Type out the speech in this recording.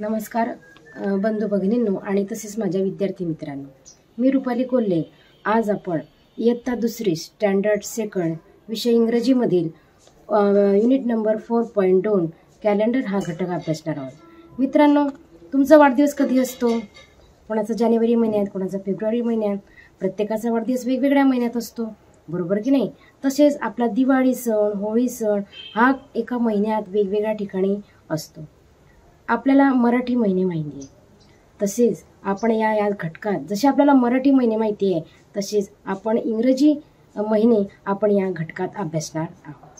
नमस्कार बंधू भगिनींनो आणि तसेच माझ्या विद्यार्थी मित्रांनो. मी रुपाली कोल्हे. आज आपण इयत्ता दुसरी स्टँडर्ड सेकंड विषय इंग्रजीमधील युनिट नंबर फोर पॉईंट दोन कॅलेंडर हा घटक अभ्यासणार आहोत. मित्रांनो तुमचा वाढदिवस कधी असतो? कोणाचा जानेवारी महिन्यात कोणाचा फेब्रुवारी महिन्यात? प्रत्येकाचा वाढदिवस वेगवेगळ्या महिन्यात असतो. बरोबर की नाही? तसेच आपला दिवाळी सण होळी सण हा एका महिन्यात वेगवेगळ्या ठिकाणी असतो. आपल्याला मराठी महिने माहिती आहे. तसेच आपण या या घटकात जसे आपल्याला मराठी महिने माहिती आहे तसेच आपण इंग्रजी महिने आपण या घटकात अभ्यासणार आहोत.